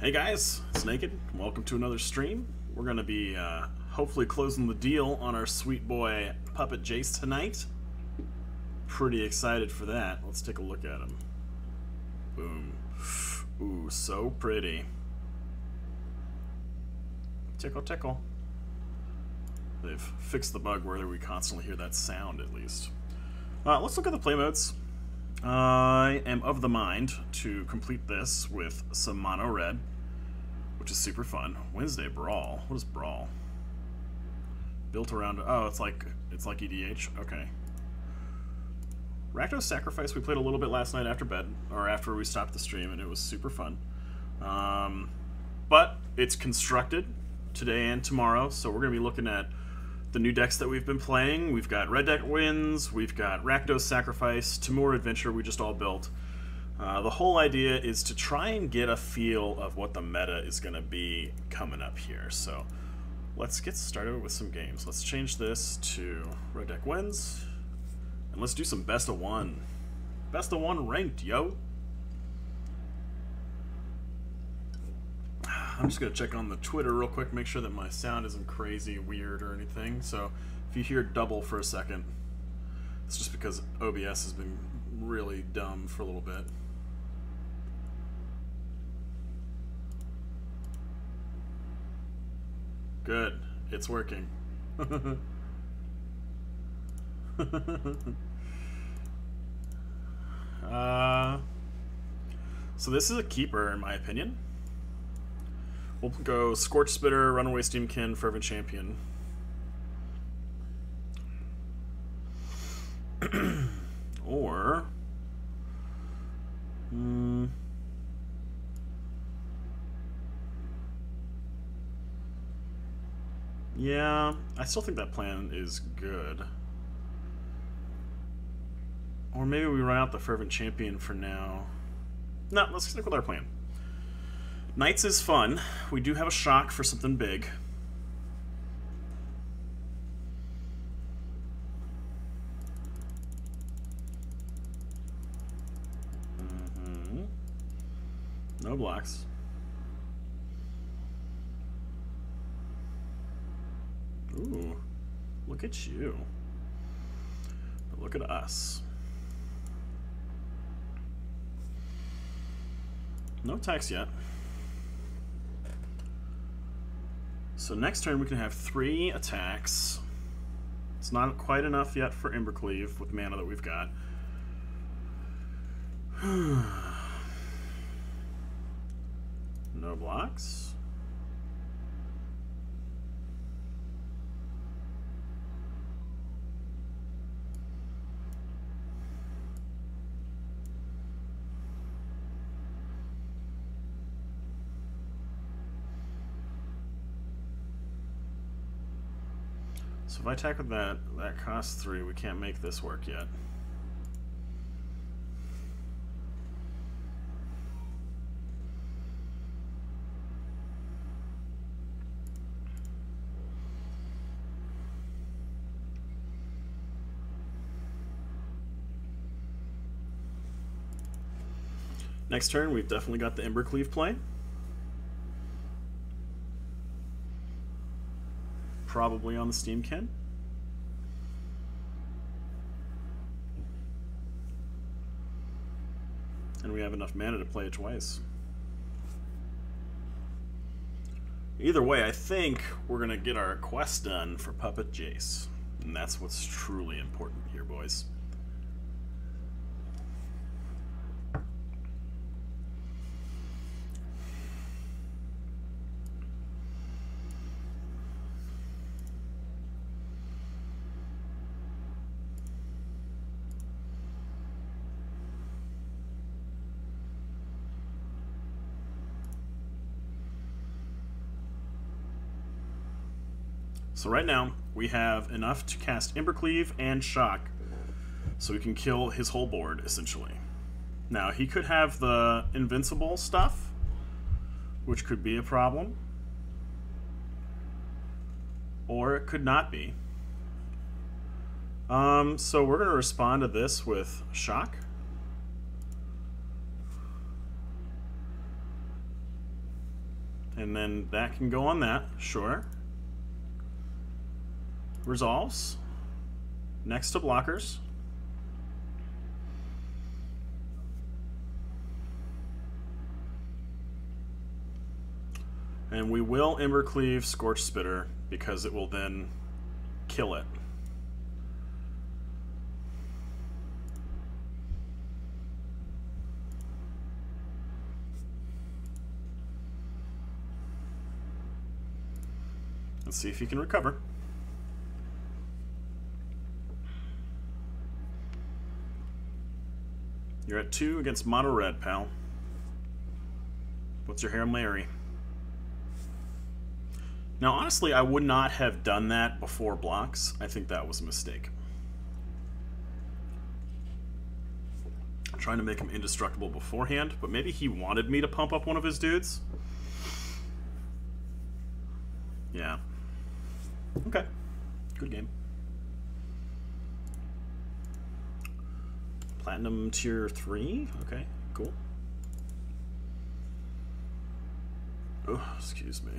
Hey guys, it's Naked. Welcome to another stream. We're going to be uh, hopefully closing the deal on our sweet boy Puppet Jace tonight. Pretty excited for that. Let's take a look at him. Boom. Ooh, so pretty. Tickle, tickle. They've fixed the bug where we constantly hear that sound, at least. Uh, let's look at the play modes. I am of the mind to complete this with some mono red, which is super fun. Wednesday Brawl. What is Brawl? Built around. Oh, it's like it's like EDH. Okay. Rakdos Sacrifice. We played a little bit last night after bed, or after we stopped the stream, and it was super fun. Um, but it's constructed today and tomorrow, so we're gonna be looking at the new decks that we've been playing. We've got Red Deck Wins, we've got Rakdos Sacrifice, Temur Adventure we just all built. Uh, the whole idea is to try and get a feel of what the meta is going to be coming up here. So let's get started with some games. Let's change this to Red Deck Wins, and let's do some best of one. Best of one ranked, yo! I'm just going to check on the Twitter real quick, make sure that my sound isn't crazy, weird, or anything. So if you hear double for a second, it's just because OBS has been really dumb for a little bit. Good. It's working. uh, so this is a keeper, in my opinion. We'll go Scorch Spitter, Runaway Steamkin, Fervent Champion. or... Hmm... Yeah, I still think that plan is good. Or maybe we run out the Fervent Champion for now. No, let's stick with our plan. Knights is fun. We do have a shock for something big. Mm -hmm. No blocks. Ooh, look at you. But look at us. No attacks yet. So next turn we can have three attacks. It's not quite enough yet for Embercleave with mana that we've got. no blocks. I attack with that, that costs three. We can't make this work yet. Next turn, we've definitely got the Embercleave play. Probably on the Steam Steamkin. And we have enough mana to play it twice. Either way, I think we're going to get our quest done for Puppet Jace. And that's what's truly important here, boys. So right now, we have enough to cast Embercleave and Shock, so we can kill his whole board, essentially. Now, he could have the Invincible stuff, which could be a problem. Or it could not be. Um, so we're going to respond to this with Shock. and then that can go on that, sure. Resolves. Next to blockers. And we will Embercleave Scorch Spitter because it will then kill it. Let's see if he can recover. You're at two against Mono Red, pal. What's your Hail Mary? Now, honestly, I would not have done that before blocks. I think that was a mistake. I'm trying to make him indestructible beforehand, but maybe he wanted me to pump up one of his dudes. Yeah. Okay. Good game. Platinum tier 3? Okay, cool. Oh, excuse me.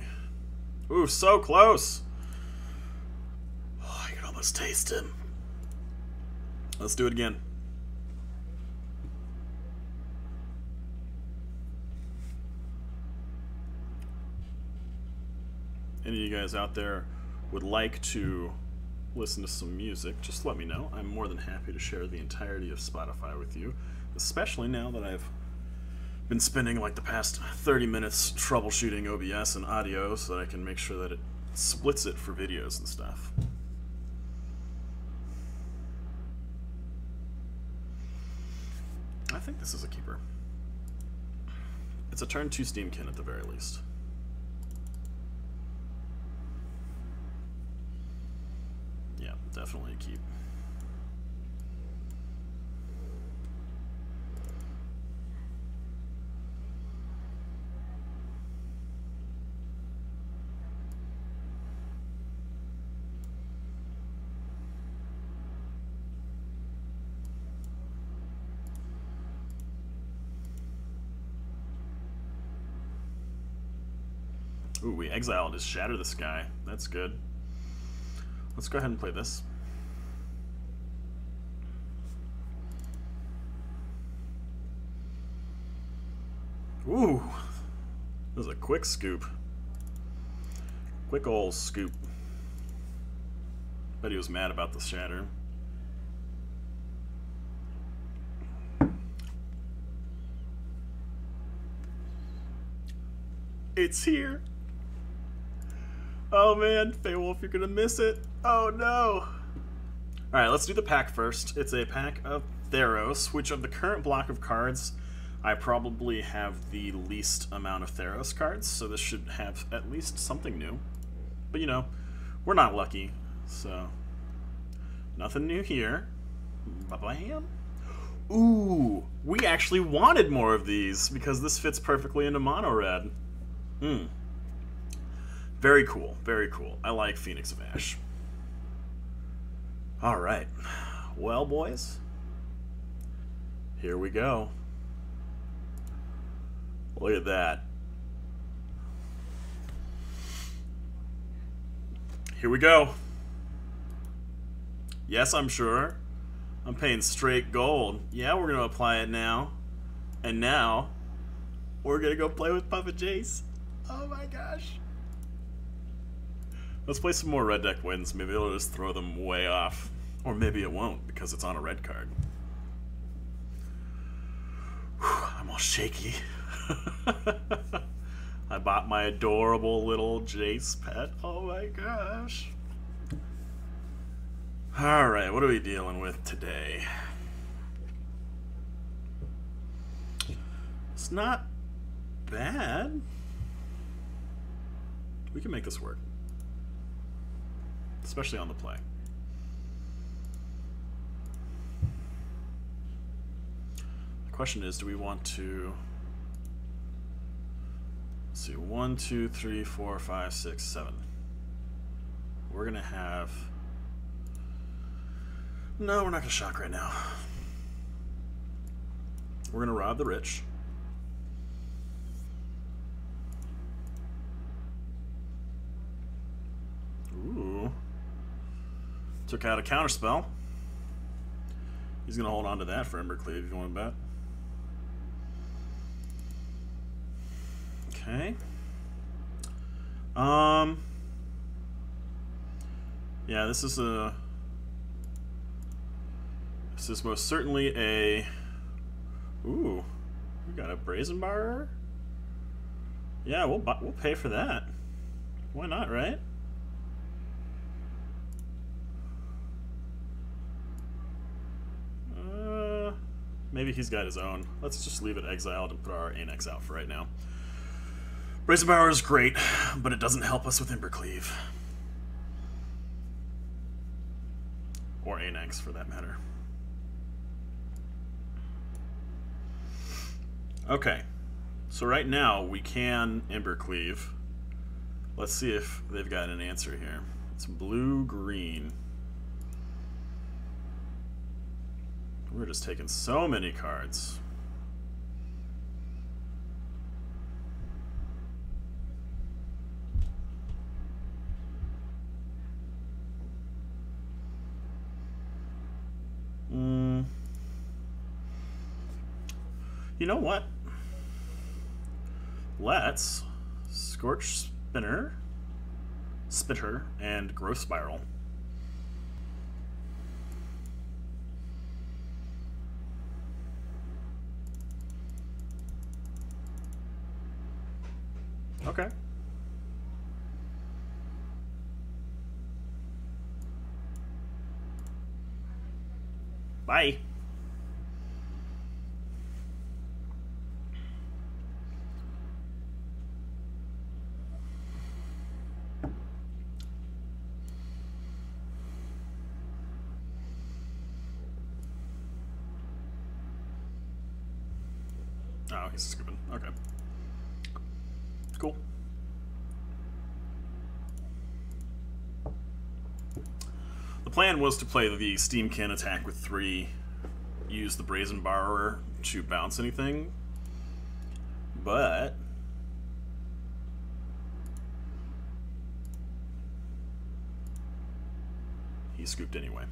Ooh, so close! Oh, I can almost taste him. Let's do it again. Any of you guys out there would like to listen to some music, just let me know. I'm more than happy to share the entirety of Spotify with you, especially now that I've been spending like the past 30 minutes troubleshooting OBS and audio so that I can make sure that it splits it for videos and stuff. I think this is a keeper. It's a turn 2 Steamkin at the very least. Yeah, definitely keep. Ooh, we exiled his Shatter the Sky. That's good. Let's go ahead and play this. Ooh, that was a quick scoop. Quick old scoop. Bet he was mad about the shatter. It's here. Oh man, Feywolf, you're gonna miss it. Oh no. Alright, let's do the pack first. It's a pack of Theros, which of the current block of cards, I probably have the least amount of Theros cards, so this should have at least something new. But you know, we're not lucky, so nothing new here. Bam. Ooh, we actually wanted more of these because this fits perfectly into mono red. Hmm. Very cool, very cool. I like Phoenix of Ash. All right. Well, boys, here we go. Look at that. Here we go. Yes, I'm sure. I'm paying straight gold. Yeah, we're going to apply it now. And now, we're going to go play with Papa Jace. Oh my gosh. Let's play some more red deck wins. Maybe it'll just throw them way off. Or maybe it won't because it's on a red card. Whew, I'm all shaky. I bought my adorable little Jace pet. Oh my gosh. Alright, what are we dealing with today? It's not bad. We can make this work. Especially on the play. The question is, do we want to... Let's see, one, two, three, four, five, six, seven. We're to have... No, we're not to shock right now. We're to rob the rich. Ooh. Took out a counterspell. He's going to hold on to that for Embercleave if you want to bet. Okay. Um. Yeah, this is a. This is most certainly a. Ooh, we got a Brazen Borrower. Yeah, we'll we'll pay for that. Why not, right? Uh, maybe he's got his own. Let's just leave it exiled and put our Anax out for right now. Brazen Borrower is great, but it doesn't help us with Embercleave. Or Anax, for that matter. Okay. So right now, we can Embercleave. Let's see if they've got an answer here. It's blue-green. We're just taking so many cards. Mm. You know what? Let's Scorch Spinner, Spitter, and Growth Spiral. Okay. Bye. Oh, he's skipping. Okay. Cool. The was to play the Steamkin attack with three, use the Brazen Borrower to bounce anything, but he scooped anyway.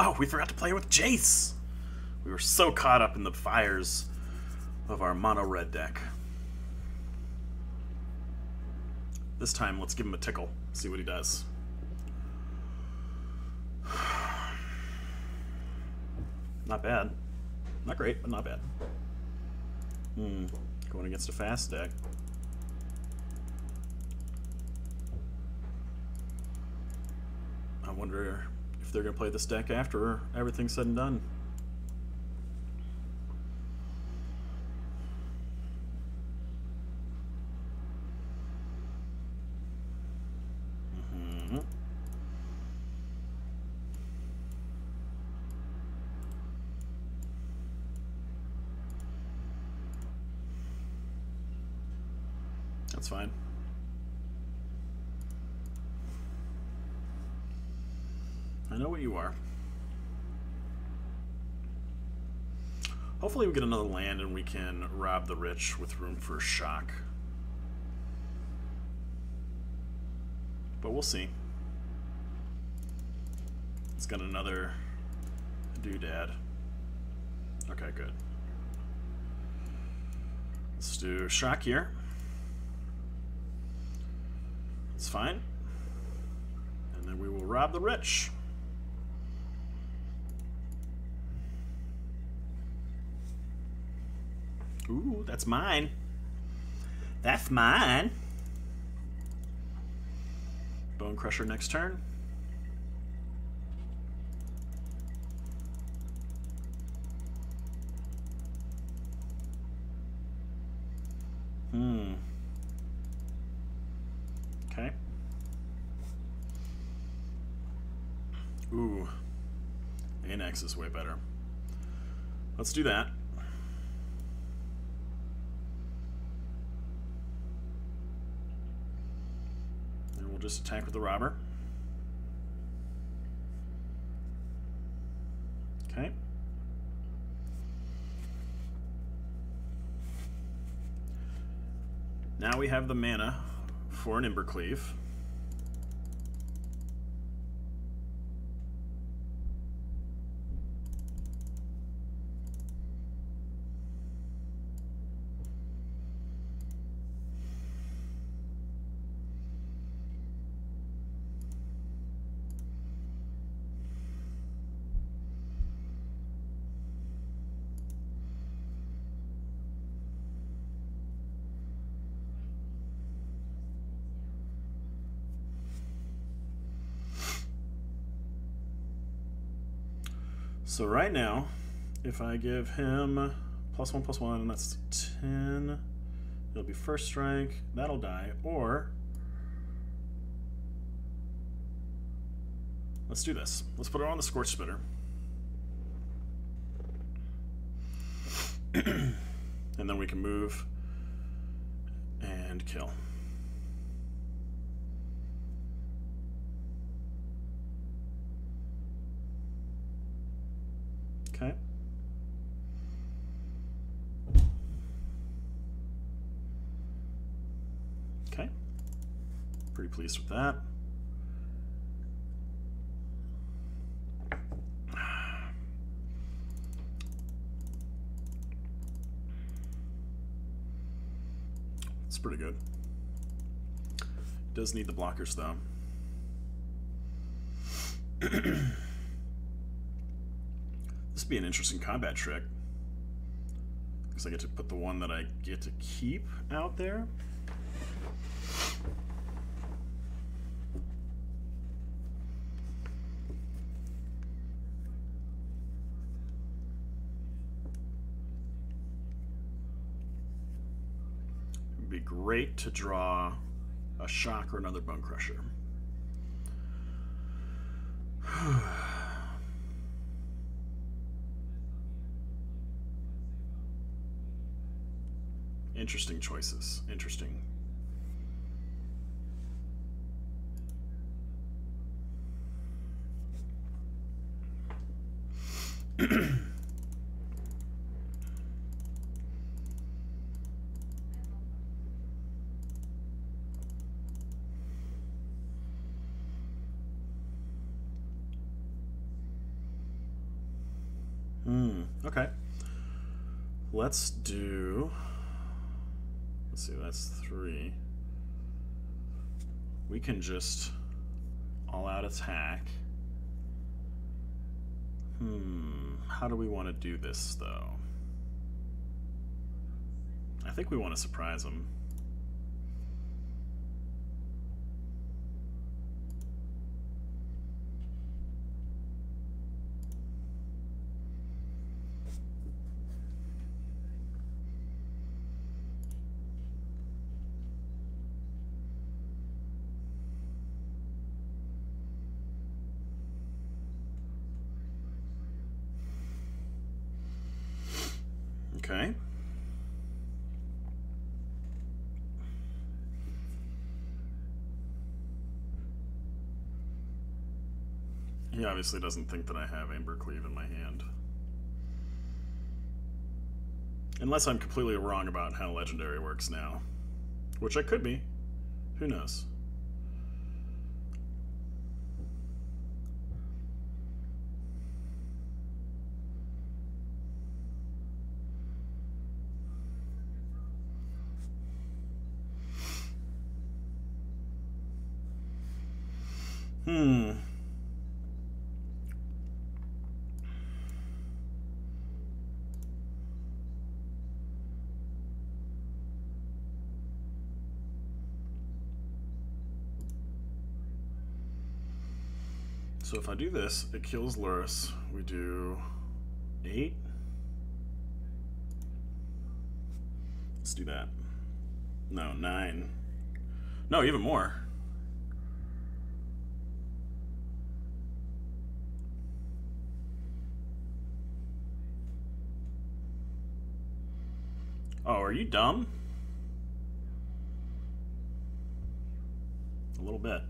Oh, we forgot to play with Jace! We were so caught up in the fires of our mono red deck. This time, let's give him a tickle, see what he does. Not bad. Not great, but not bad. Hmm. Going against a fast deck. I wonder if they're going to play this deck after everything's said and done. Mhm. That's fine. I know what you are. Hopefully we get another land and we can rob the rich with room for shock. But we'll see. It's got another doodad. Okay, good. Let's do shock here. It's fine. And then we will rob the rich. Ooh, that's mine. That's mine. Bonecrusher next turn. Hmm. Okay. Ooh. Anax is way better. Let's do that. Just attack with the robber. Okay. Now we have the mana for an Embercleave. So right now, if I give him plus one plus one, and that's ten, it'll be first strike. That'll die. Or let's do this. Let's put it on the scorch spitter. and then we can move and kill. Okay. Okay. Pretty pleased with that. It's pretty good. Does need the blockers though. this would be an interesting combat trick. Because I get to put the one that I get to keep out there. Great to draw a shock or another Bonecrusher. Interesting choices. Interesting. Hmm. Okay. Let's do. Let's see. That's three. We can just all-out attack. Hmm. How do we want to do this, though? I think we want to surprise him. Okay. He obviously doesn't think that I have Embercleave in my hand. Unless I'm completely wrong about how Legendary works now. Which I could be. Who knows? Hmm. So if I do this, it kills Lurrus. We do eight. Let's do that. No, nine. No, even more. Oh, are you dumb? A little bit.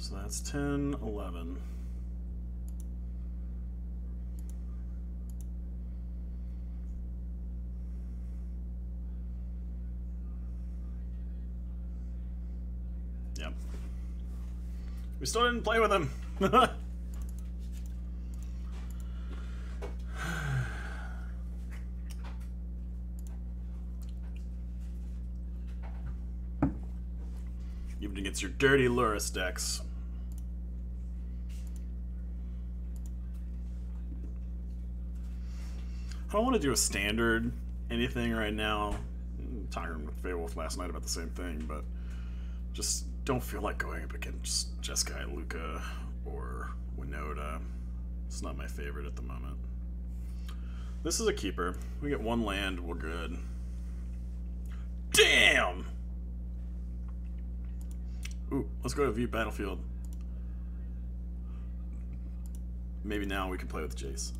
So that's 10, 11. Yep. We still didn't play with him. Even against your dirty Lurrus decks. I don't want to do a standard anything right now. Talking with Beowulf last night about the same thing, but just don't feel like going up against Jeskai Lukka or Winota. It's not my favorite at the moment. This is a keeper. We get one land, we're good. Damn! Ooh, let's go to view battlefield. Maybe now we can play with Jace.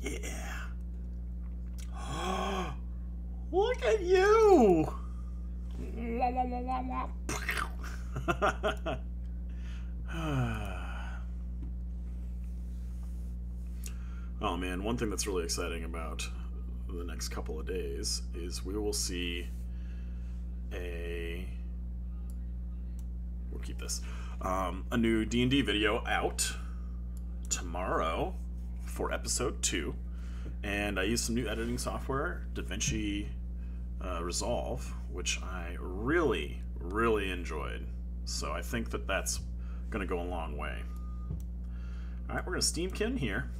Yeah. Look at you! oh man, one thing that's really exciting about the next couple of days is we will see a we'll keep this um, a new D&D video out tomorrow for episode 2 and I used some new editing software DaVinci uh, Resolve which I really really enjoyed. So I think that that's gonna go a long way. Alright we're gonna Steamkin here.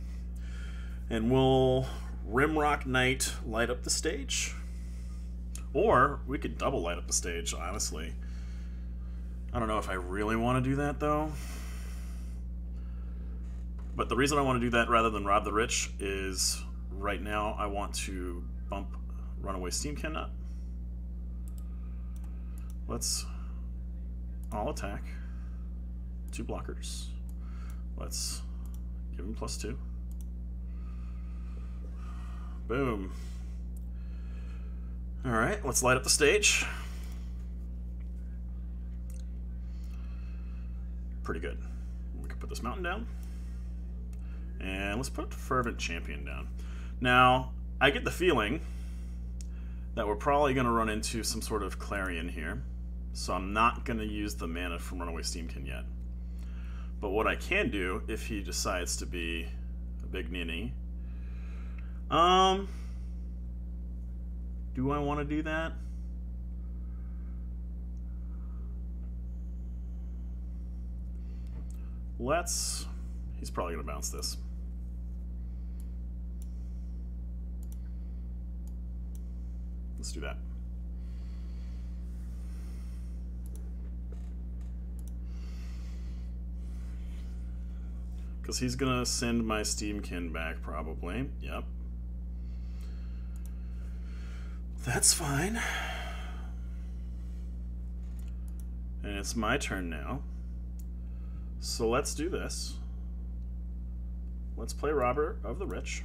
And we'll Rimrock Knight light up the stage. Or we could double light up the stage honestly. I don't know if I really want to do that though. But the reason I want to do that rather than rob the rich is right now I want to bump Runaway Steamkin up. Let's all attack. Two blockers. Let's give him plus two. Boom. Alright, let's light up the stage. Pretty good. We can put this mountain down. And let's put Fervent Champion down. Now, I get the feeling that we're probably going to run into some sort of Clarion here. So I'm not going to use the mana from Runaway Steamkin yet. But what I can do, if he decides to be a big ninny, um, do I want to do that? Let's, he's probably going to bounce this. Let's do that. Because he's going to send my Steamkin back, probably. Yep. That's fine. And it's my turn now. So let's do this. Let's play Robber of the Rich.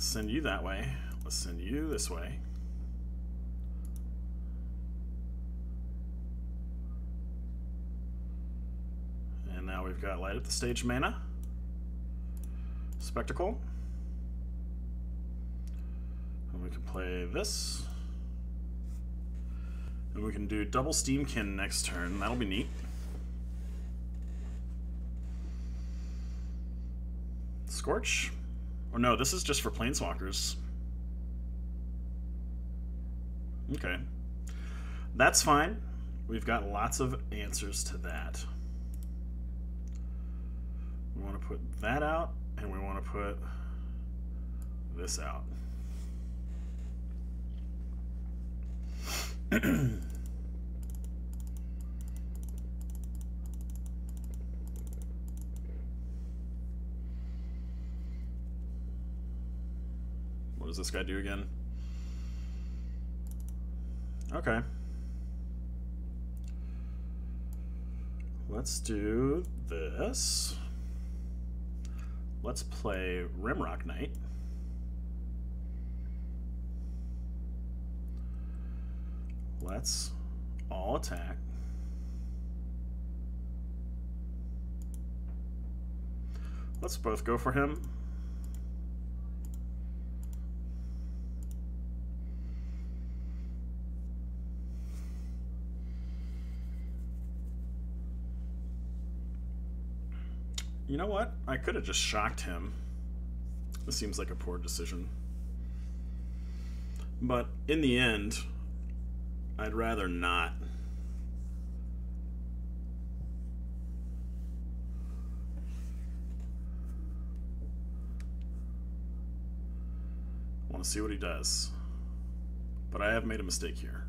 Let's send you that way. Let's send you this way. And now we've got light up the stage mana. Spectacle. And we can play this. And we can do double Steamkin next turn. That'll be neat. Scorch. Or no, this is just for Planeswalkers. Okay. That's fine. We've got lots of answers to that. We want to put that out, and we want to put this out. does this guy do again? Okay. Let's do this. Let's play Rimrock Knight. Let's all attack. Let's both go for him. You know what? I could have just shocked him. This seems like a poor decision. But in the end, I'd rather not. want to see what he does. But I have made a mistake here.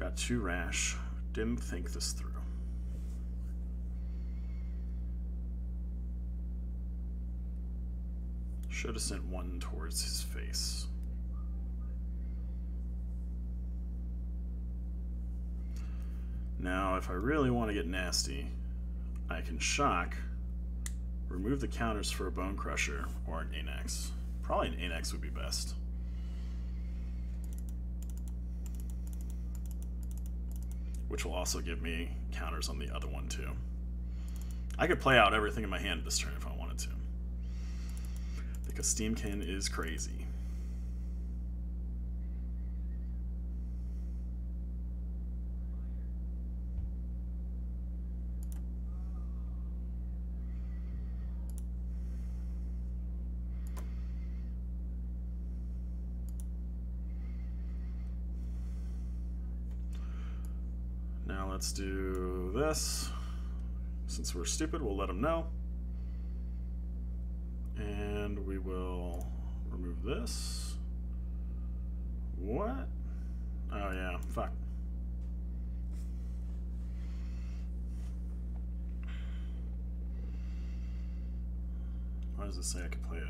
Got too rash. Didn't think this through. Should have sent one towards his face. Now, if I really want to get nasty, I can shock, remove the counters for a Bonecrusher or an Anax. Probably an Anax would be best. Which will also give me counters on the other one too. I could play out everything in my hand this turn if I wanted to. Because Steamkin is crazy. Now let's do this. Since we're stupid, we'll let them know. And we will remove this. What? Oh yeah, fuck. Why does it say I can play it?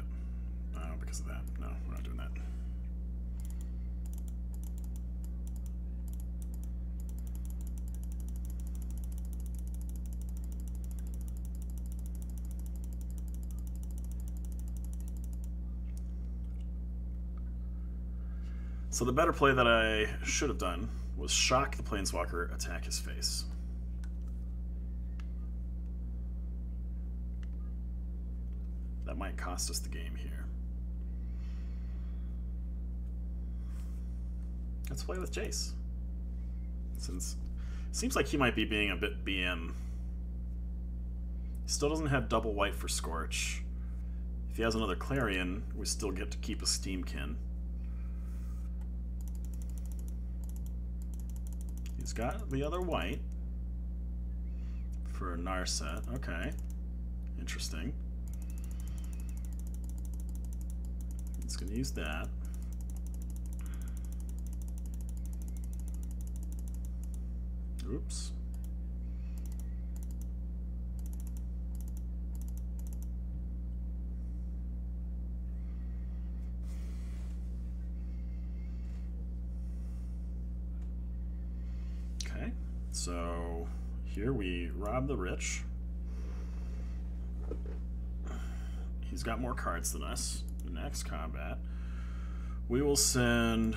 Oh, because of that. No, we're not doing that. So the better play that I should have done was shock the Planeswalker, attack his face. That might cost us the game here. Let's play with Jace. Since seems like he might be being a bit BM. Still doesn't have double white for Scorch. If he has another Clarion, we still get to keep a Steamkin. He's got the other white for Narset. Okay. Interesting. He's going to use that. Oops. So here we rob the rich. He's got more cards than us. Next combat, we will send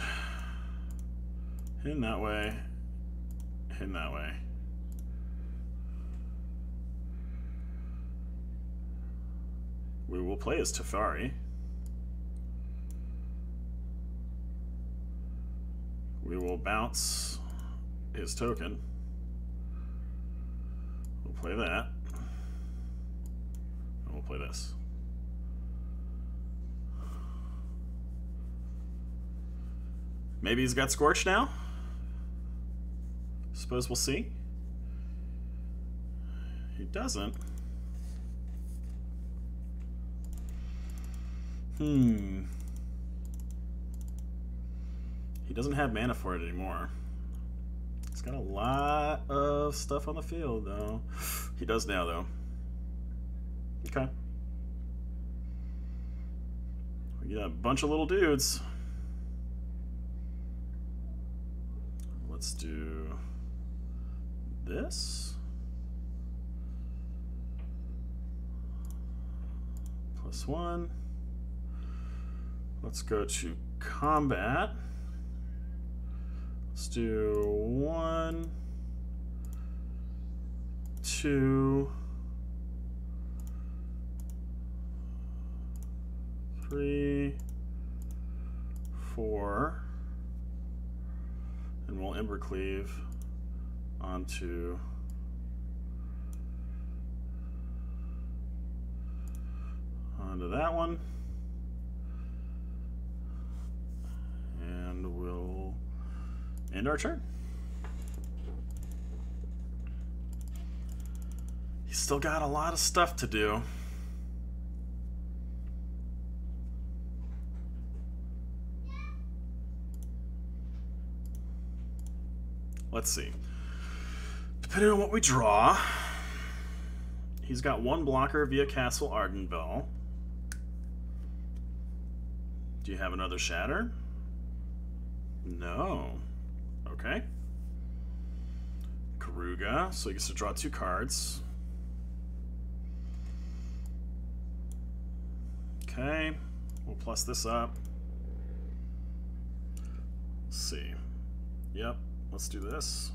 him that way, him that way. We will play as Teferi. We will bounce his token play that. And we'll play this. Maybe he's got Scorch now? Suppose we'll see. He doesn't. Hmm. He doesn't have mana for it anymore got a lot of stuff on the field, though. He does now, though. Okay. We got a bunch of little dudes. Let's do this. Plus one. Let's go to combat. Let's do one, two, three, four, and we'll Embercleave onto onto that one. And we'll end our turn. He's still got a lot of stuff to do. Let's see. Depending on what we draw, he's got one blocker via Castle Ardenvale. Do you have another shatter? No. Okay. Keruga, so he gets to draw two cards. Okay, we'll plus this up. Let's see. Yep, let's do this.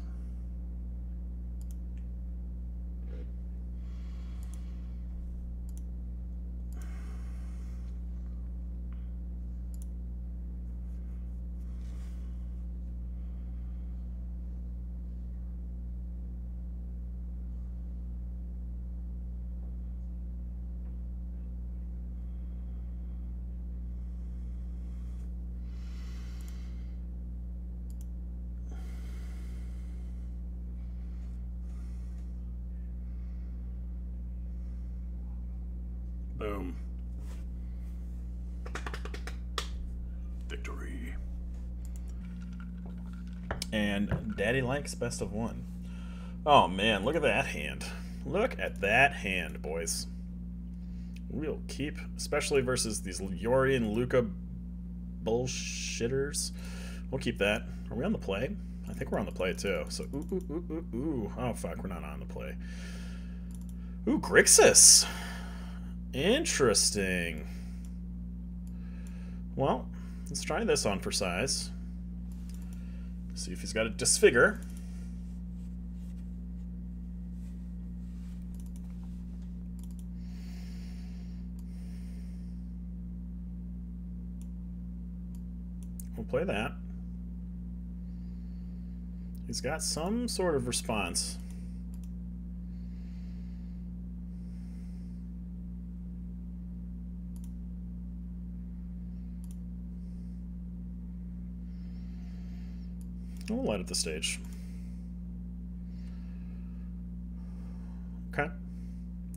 Boom. Victory. And Daddy likes best of one. Oh man, look at that hand. Look at that hand, boys. We'll keep, especially versus these Yorion Lukka bullshitters. We'll keep that. Are we on the play? I think we're on the play too. So, ooh, ooh, ooh, ooh, ooh. Oh, fuck, we're not on the play. Ooh, Grixis. Interesting. Well, let's try this on for size. See if he's got a disfigure. We'll play that. He's got some sort of response. We'll light up the stage. Okay.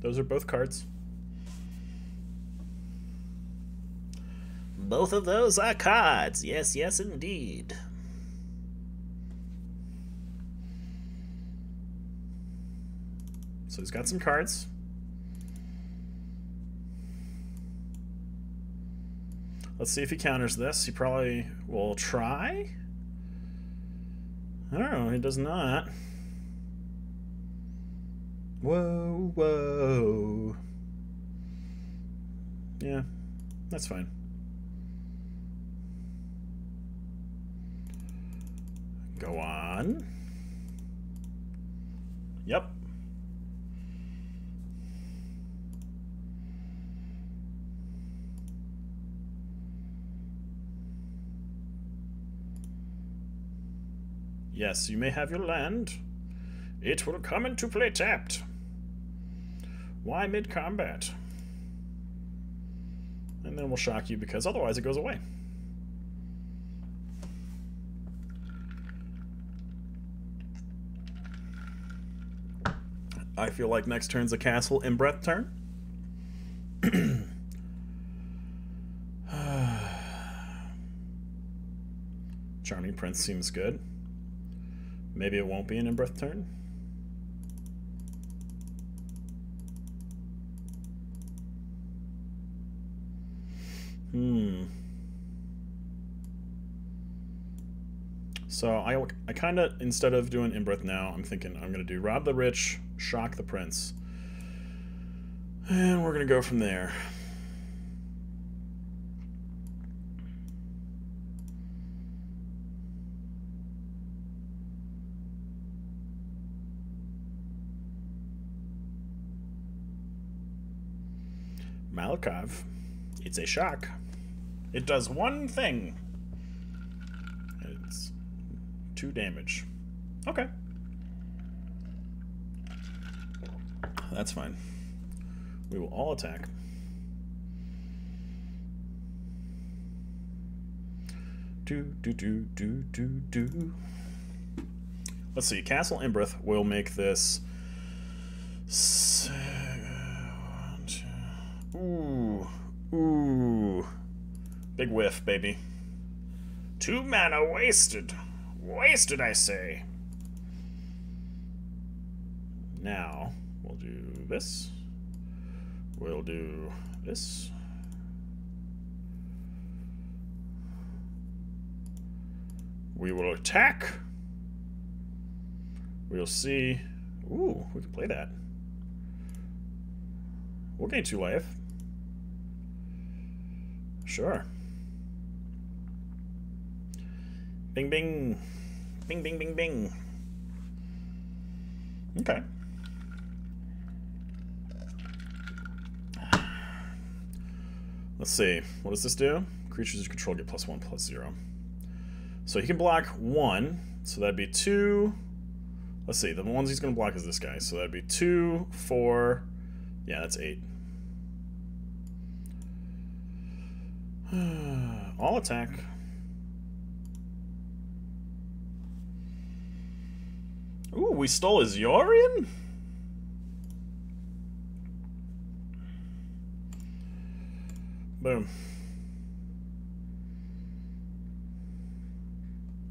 Those are both cards. Both of those are cards. Yes, yes, indeed. So he's got some cards. Let's see if he counters this. He probably will try. Oh, it does not. Whoa, whoa. Yeah, that's fine. Go on. Yep. Yes, you may have your land. It will come into play tapped. Why mid-combat? And then we'll shock you because otherwise it goes away. I feel like next turn's a castle Embereth turn. Charming Prince seems good. Maybe it won't be an Embereth turn. Hmm. So I, I kind of, instead of doing Embereth now, I'm thinking I'm going to do Rob the Rich, Shock the Prince. And we're going to go from there. It's a shock. It does one thing. It's two damage. Okay. That's fine. We will all attack. Do, do, do, do, do, do. Let's see. Castle Embereth will make this. Ooh. Ooh. Big whiff, baby. Two mana wasted. Wasted, I say. Now, we'll do this. We'll do this. We will attack. We'll see. Ooh, we can play that. We'll gain two life. Sure. Bing, bing. Bing, bing, bing, bing. Okay. Let's see. What does this do? Creatures you control get plus one, plus zero. So he can block one. So that'd be two. Let's see. The ones he's going to block is this guy. So that'd be two, four. Yeah, that's eight. Hmm, All attack. Ooh, we stole his Yorion? Boom.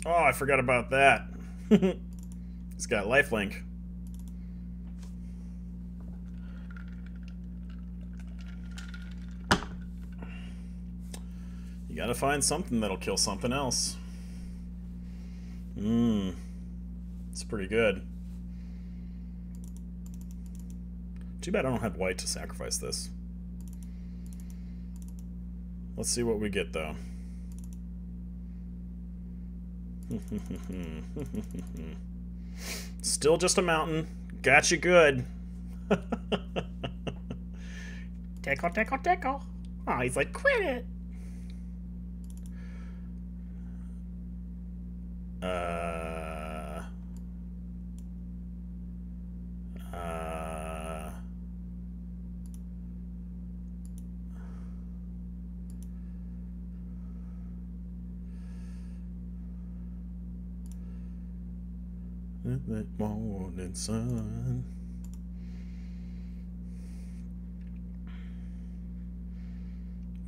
Oh, I forgot about that. He's got lifelink. Gotta find something that'll kill something else. Mmm. It's pretty good. Too bad I don't have white to sacrifice this. Let's see what we get, though. Still just a mountain. Got you good. tickle, tickle, tickle. Oh, he's like, quit it. Uh, uh, that sun.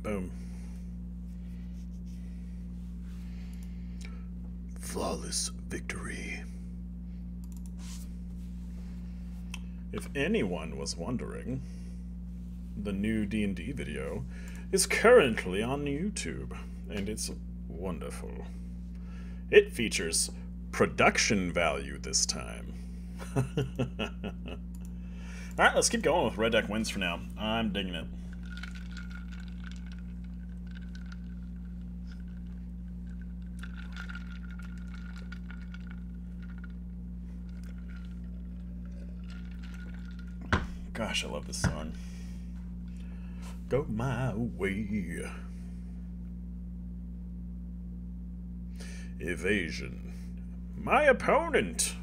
Boom. flawless victory. If anyone was wondering, the new D&D video is currently on YouTube, and it's wonderful. It features production value this time. Alright, let's keep going with Red Deck wins for now. I'm digging it. Gosh, I love this song. Go my way. Evasion. My opponent.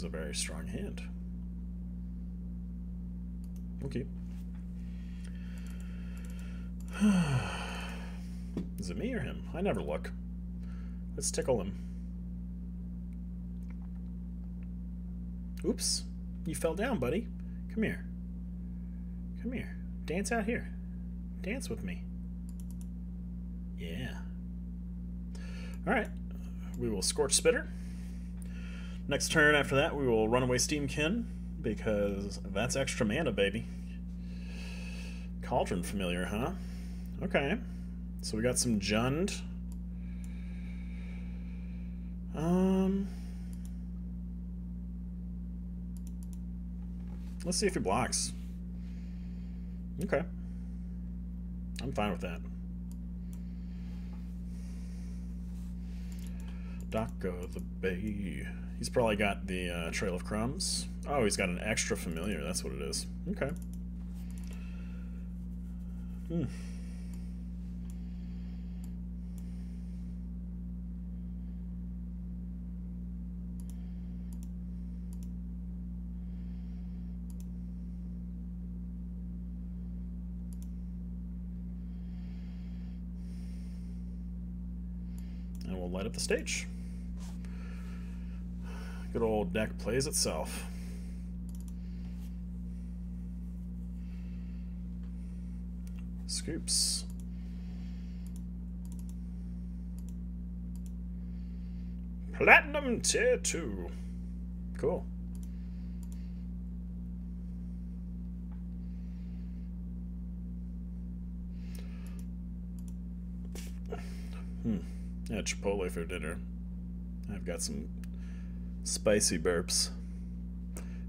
Is a very strong hand. Okay. is it me or him? I never look. Let's tickle him. Oops. You fell down, buddy. Come here. Come here. Dance out here. Dance with me. Yeah. Alright. We will Scorch Spitter. Next turn after that, we will Runaway Steamkin, because that's extra mana, baby. Cauldron Familiar, huh? Okay. So we got some Jund. Um... Let's see if he blocks. Okay. I'm fine with that. Doc of the Bay. He's probably got the uh, Trail of Crumbs. Oh, he's got an extra familiar. That's what it is. Okay. Hmm. And we'll light up the stage. Good old deck plays itself. Scoops. Platinum tier 2. Cool. Hmm. Yeah, Chipotle for dinner. I've got some spicy burps.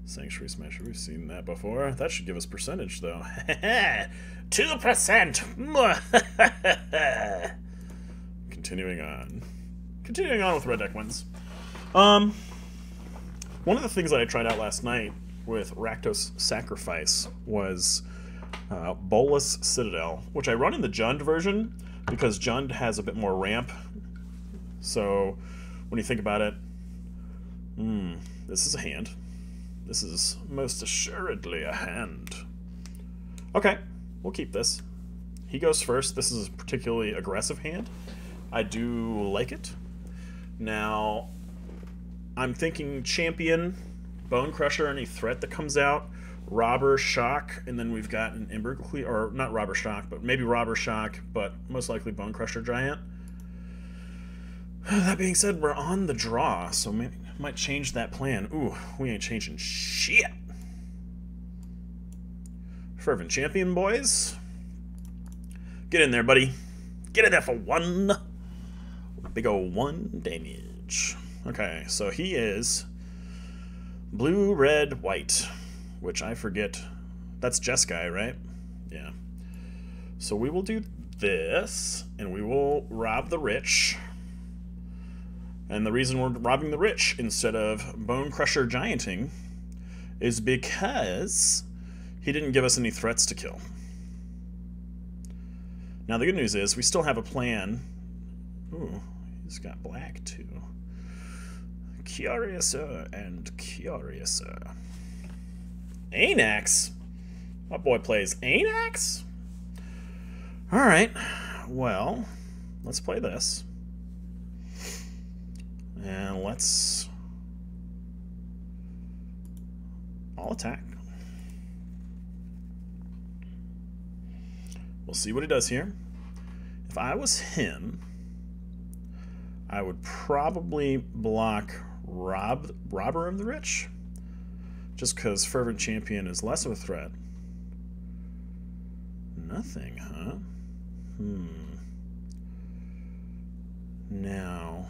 Sanctuary Smasher, we've seen that before. That should give us percentage, though. 2%! Continuing on. Continuing on with Red Deck wins. Um, one of the things that I tried out last night with Rakdos Sacrifice was uh, Bolas Citadel, which I run in the Jund version because Jund has a bit more ramp. So when you think about it, hmm, this is a hand. This is most assuredly a hand. Okay, we'll keep this. He goes first. This is a particularly aggressive hand. I do like it. Now, I'm thinking champion, bonecrusher, any threat that comes out, robber shock, and then we've got an ember cle- or not robber shock, but maybe robber shock, but most likely bonecrusher giant. That being said, we're on the draw, so maybe might change that plan. Ooh, we ain't changing shit. Fervent champion, boys. Get in there, buddy. Get in there for one. Big ol' one damage. Okay, so he is blue, red, white, which I forget. That's Jeskai, right? Yeah. So we will do this, and we will rob the rich. And the reason we're robbing the rich instead of Bonecrusher Gianting is because he didn't give us any threats to kill. Now, the good news is we still have a plan. Ooh, he's got black too. Curiouser and Curiouser. Anax? My boy plays Anax? Alright, well, let's play this. And let's... I'll attack. We'll see what he does here. If I was him, I would probably block Rob, Robber of the Rich. Just because Fervent Champion is less of a threat. Nothing, huh? Hmm. Now,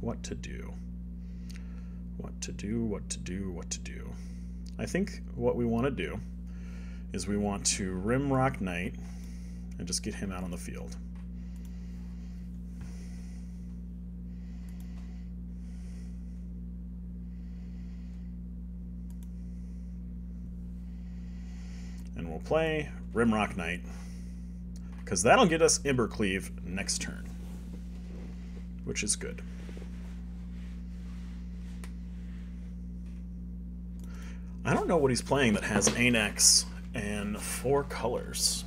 what to do? What to do, what to do, what to do. I think what we want to do is we want to Rimrock Knight and just get him out on the field. And we'll play Rimrock Knight because that'll get us Embercleave next turn, which is good. I don't know what he's playing that has Anax and four colors.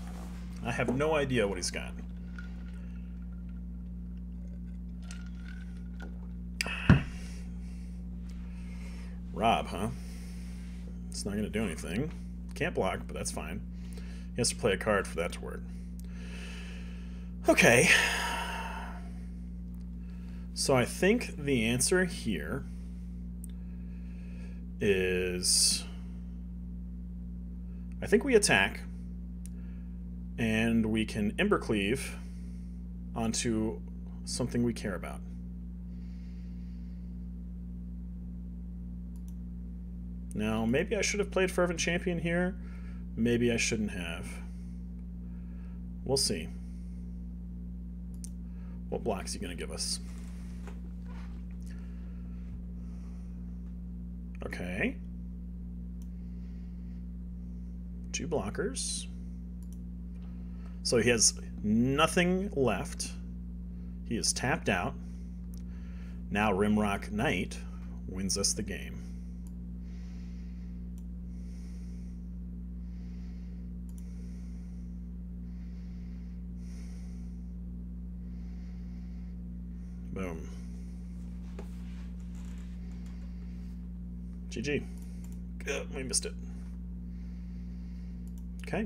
I have no idea what he's got. Rob, huh? It's not going to do anything. Can't block, but that's fine. He has to play a card for that to work. Okay. So I think the answer here is I think we attack and we can Embercleave onto something we care about. Now, maybe I should have played Fervent Champion here. Maybe I shouldn't have. We'll see. What blocks are you going to give us? Okay. Two blockers. So he has nothing left. He is tapped out. Now Rimrock Knight wins us the game. Boom. GG. We missed it. Okay.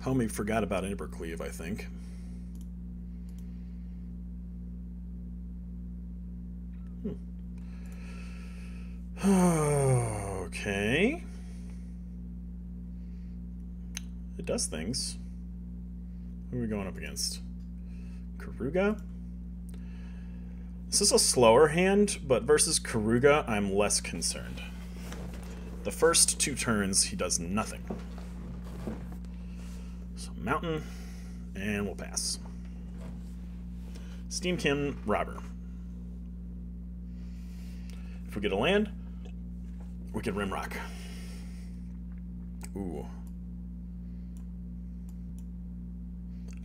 Homie forgot about Embercleave, I think. okay. It does things. Who are we going up against? Keruga? This is a slower hand, but versus Keruga, I'm less concerned. The first two turns, he does nothing. So, Mountain, and we'll pass. Steamkin Robber. If we get a land, we get Rimrock. Ooh.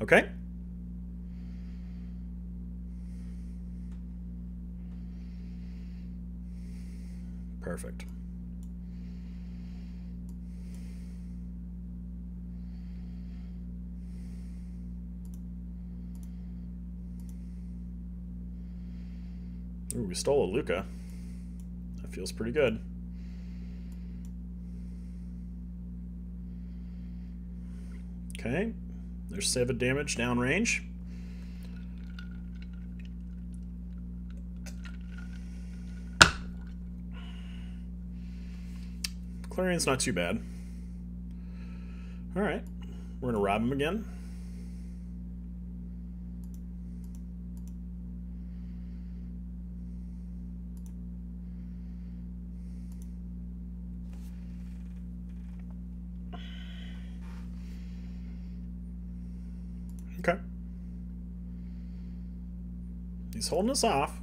Okay. Perfect. Ooh, we stole a Lukka. That feels pretty good. Okay, there's seven damage downrange. Clarion's not too bad. Alright, we're gonna rob him again. Okay. Holding us off.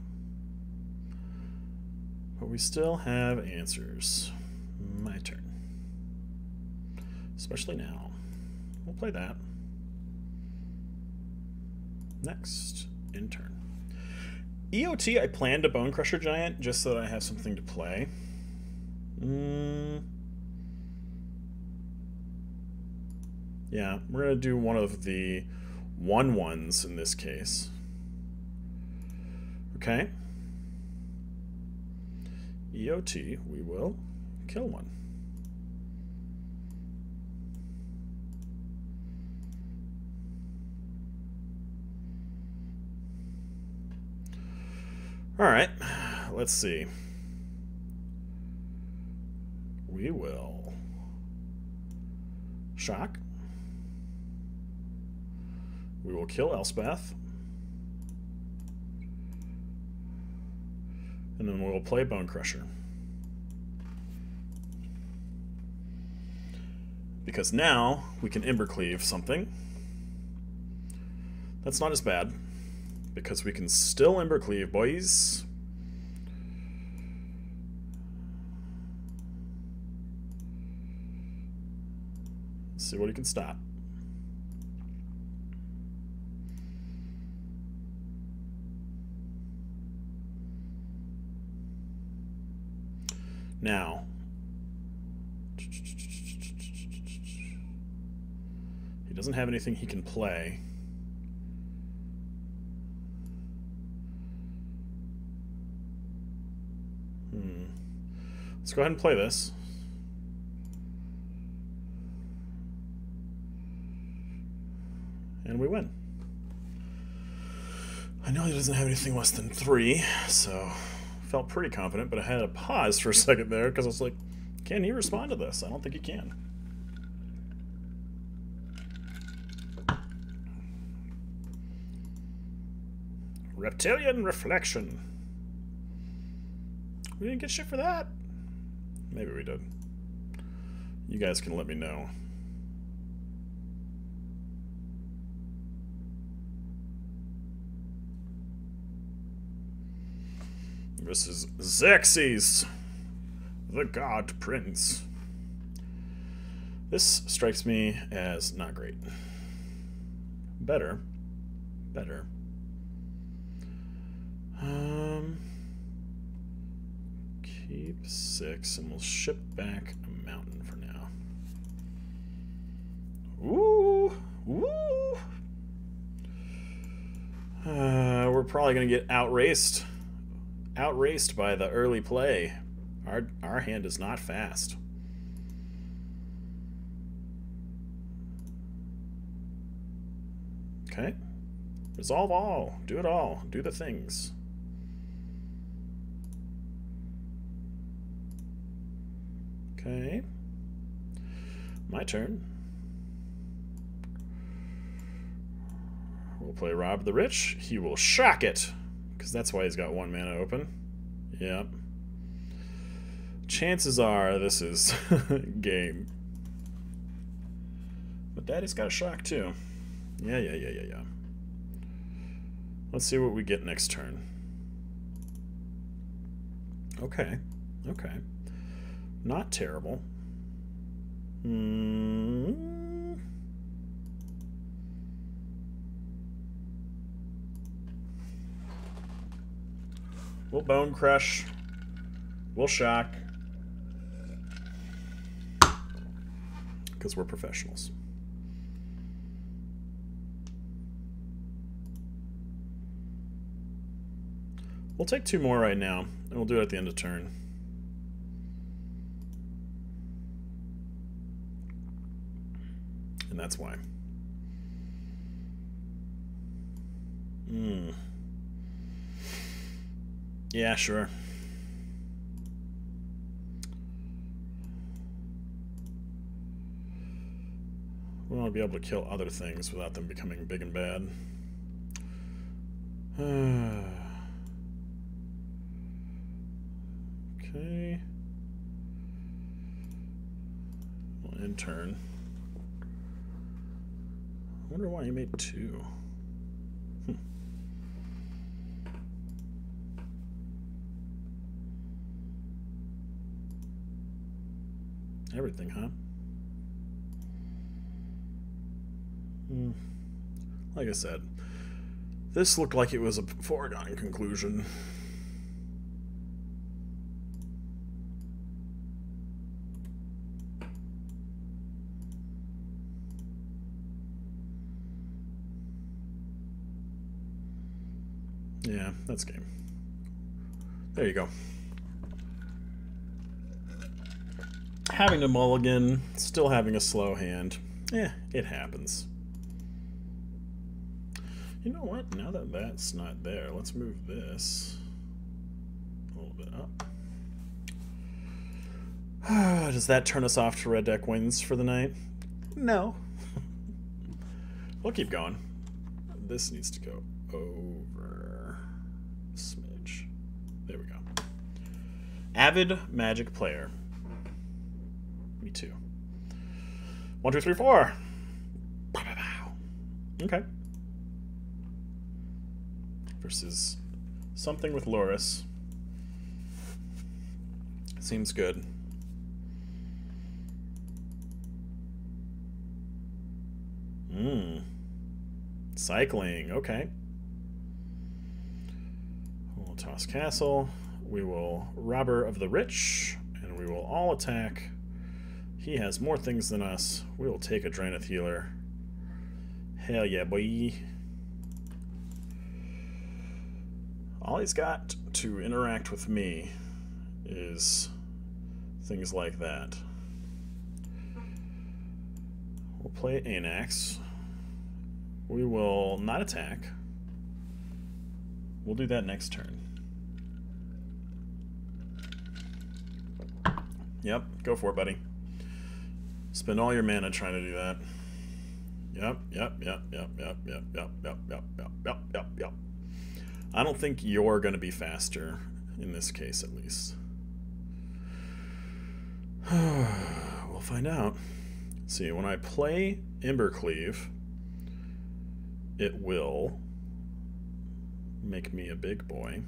But we still have answers. My turn. Especially now. We'll play that. Next, intern. EOT, I planned a Bonecrusher Giant just so that I have something to play. Mm. Yeah, we're going to do one of the one ones in this case. Okay. EOT, we will kill one. All right, let's see. We will shock. We will kill Elspeth. And then we'll play Bonecrusher. Because now we can Embercleave something. That's not as bad. Because we can still Embercleave, boys. See what he can stop. Now, he doesn't have anything he can play. Hmm. Let's go ahead and play this. And we win. I know he doesn't have anything less than three, so felt pretty confident, but I had to pause for a second there because I was like, can he respond to this? I don't think he can. Reptilian Reflection. We didn't get shit for that. Maybe we did. You guys can let me know. This is Xerxes, the God Prince. This strikes me as not great. Better. Better. Um, keep six, and we'll ship back a mountain for now. Ooh, ooh. Uh, we're probably gonna get outraced, outraced by the early play. Our our hand is not fast. Okay. Resolve all. Do it all. Do the things. Okay. My turn. We'll play Rob the Rich. He will shock it. Because that's why he's got one mana open. Yep. Chances are this is game. But Daddy's got a shock too. Yeah, yeah, yeah, yeah, yeah. Let's see what we get next turn. Okay. Okay. Not terrible. Hmm. We'll bone crush. We'll shock. Because we're professionals. We'll take two more right now, and we'll do it at the end of turn. And that's why. Hmm. Yeah, sure. We want to be able to kill other things without them becoming big and bad. okay. Well, in turn. I wonder why he made two. Everything, huh? Hmm. Like I said, this looked like it was a foregone conclusion. Yeah, that's game. There you go. Having to mulligan, still having a slow hand. Yeah, it happens. You know what? Now that that's not there, let's move this a little bit up. Does that turn us off to red deck wins for the night? No. we'll keep going. This needs to go over a smidge. There we go. Avid Magic player. Me too. One, two, three, four. Okay versus something with Lurrus. Seems good. Mmm. Cycling, okay. We'll toss castle. We will robber of the rich, and we will all attack. He has more things than us. We will take a Drannith healer. Hell yeah, boy. all he's got to interact with me is things like that. We'll play Anax. We will not attack. We'll do that next turn. Yep, go for it, buddy. Spend all your mana trying to do that. Yep, yep, yep, yep, yep, yep, yep, yep, yep, yep, yep, yep. I don't think you're going to be faster in this case, at least. we'll find out. see, when I play Embercleave, it will make me a big boy.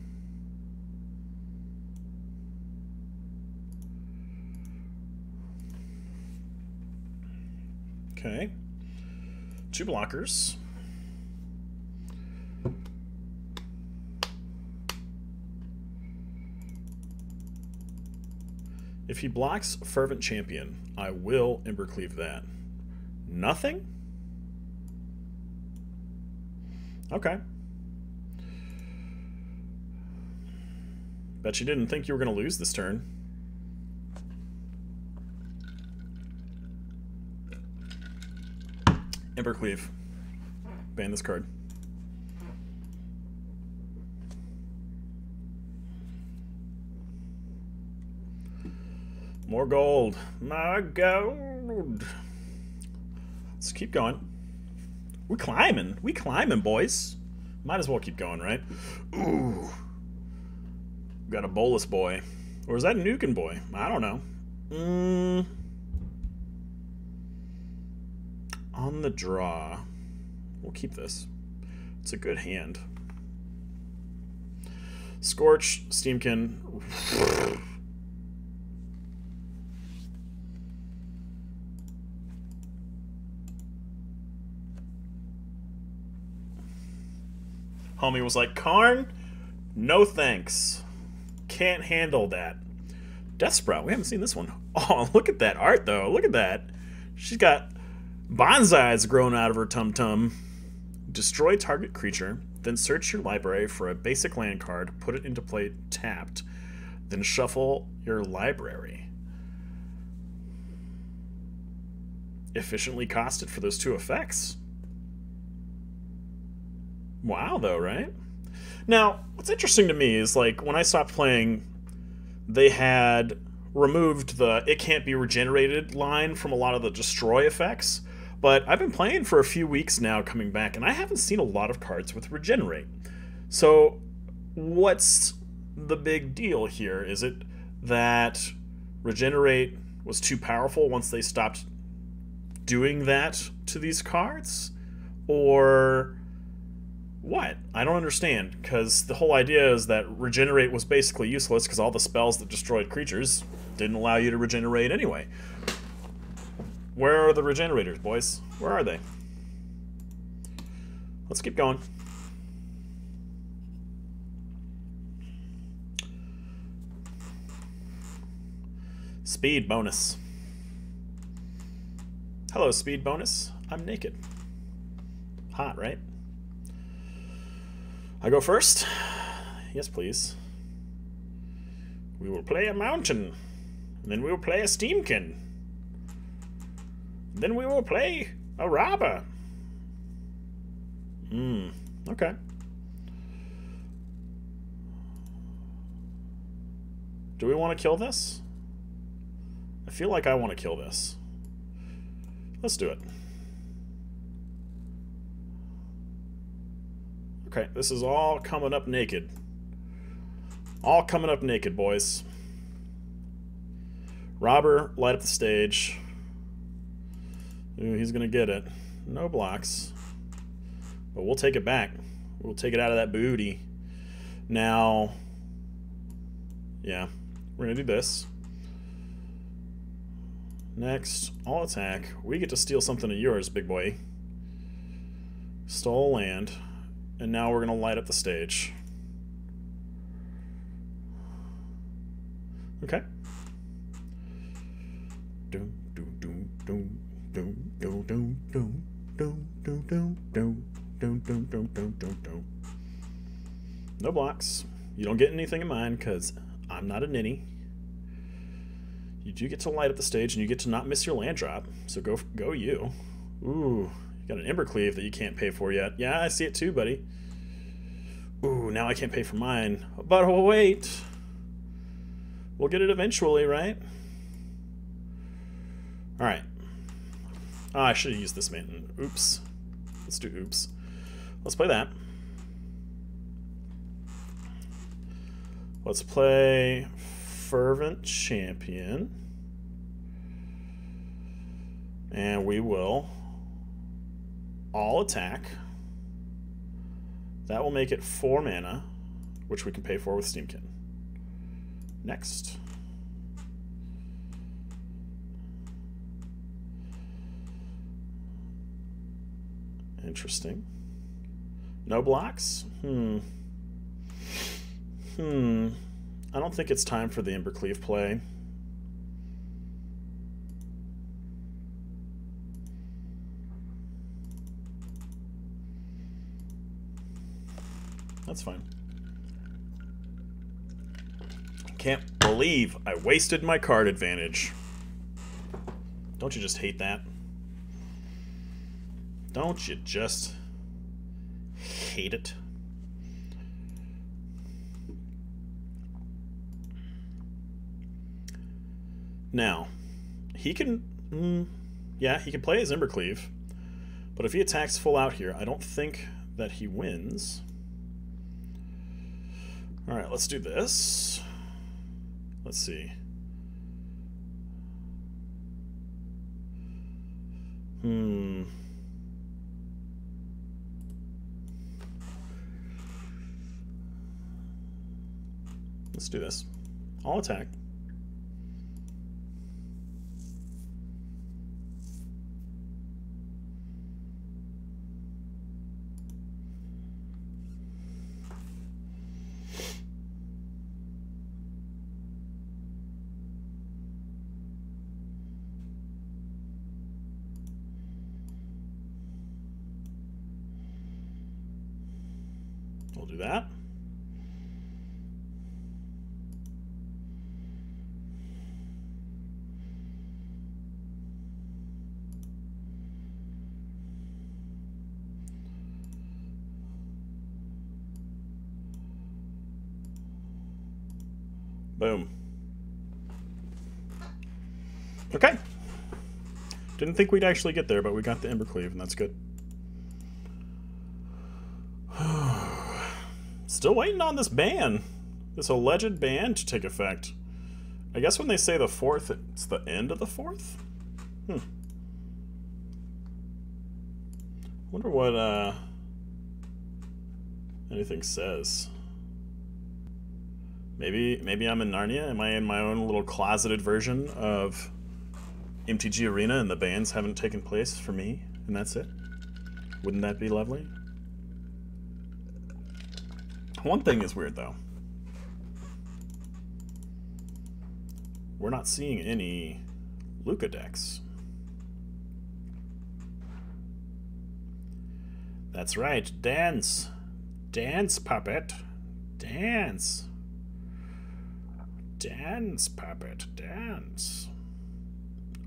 Okay. Two blockers. If he blocks Fervent Champion, I will Embercleave that. Nothing? Okay. Bet you didn't think you were going to lose this turn. Embercleave. Ban this card. More gold. More gold. Let's keep going. We're climbing. We climbing, boys. Might as well keep going, right? Ooh. Got a bolus boy. Or is that a Nukin boy? I don't know. Mm. On the draw. We'll keep this. It's a good hand. Scorch, Steamkin. Homie was like, Karn, no thanks. Can't handle that. Deathsprout, we haven't seen this one. Oh, look at that art, though. Look at that. She's got bonsais grown out of her tum tum. Destroy target creature, then search your library for a basic land card, put it into play tapped, then shuffle your library. Efficiently costed for those two effects. Wow, though, right? Now, what's interesting to me is like when I stopped playing, they had removed the it can't be regenerated line from a lot of the destroy effects. But I've been playing for a few weeks now coming back, and I haven't seen a lot of cards with regenerate. So, what's the big deal here? Is it that regenerate was too powerful once they stopped doing that to these cards? Or what? I don't understand, because the whole idea is that regenerate was basically useless because all the spells that destroyed creatures didn't allow you to regenerate anyway. Where are the regenerators, boys? Where are they? Let's keep going. Speed bonus. Hello, speed bonus. I'm naked. Hot, right? I go first? Yes, please. We will play a mountain. And then we will play a steamkin. Then we will play a robber. Hmm, okay. Do we want to kill this? I feel like I want to kill this. Let's do it. Okay, this is all coming up naked. All coming up naked, boys. Robber, light up the stage. He's going to get it. No blocks. But we'll take it back. We'll take it out of that booty. Now, yeah, we're going to do this. Next, all attack. We get to steal something of yours, big boy. Stole land. And now we're going to light up the stage. Okay. No blocks. You don't get anything in mine because I'm not a ninny. You do get to light up the stage and you get to not miss your land drop. So go go you. Ooh, Got an Embercleave that you can't pay for yet. Yeah, I see it too, buddy. Ooh, now I can't pay for mine. But wait. We'll get it eventually, right? Alright. Oh, I should have used this man. Oops. Let's do oops. Let's play that. Let's play Fervent Champion. And we will all attack. That will make it four mana, which we can pay for with Steamkin. Next. Interesting. No blocks? Hmm. Hmm. I don't think it's time for the Embercleave play. That's fine. Can't believe I wasted my card advantage. Don't you just hate that? Don't you just hate it? Now, he can... Mm, yeah, he can play his Embercleave. But if he attacks full out here, I don't think that he wins. Alright, let's do this. Let's see. Hmm... Let's do this. I'll attack. We'll do that. Boom. Okay. Didn't think we'd actually get there, but we got the Embercleave, and that's good. Still waiting on this ban. This alleged ban to take effect. I guess when they say the 4th, it's the end of the 4th? Hmm. wonder what, uh... anything says. Maybe maybe I'm in Narnia. Am I in my own little closeted version of MTG Arena and the bans haven't taken place for me and that's it? Wouldn't that be lovely? One thing is weird though. We're not seeing any Lukka decks. That's right, dance. Dance, puppet. Dance. Dance, puppet, dance.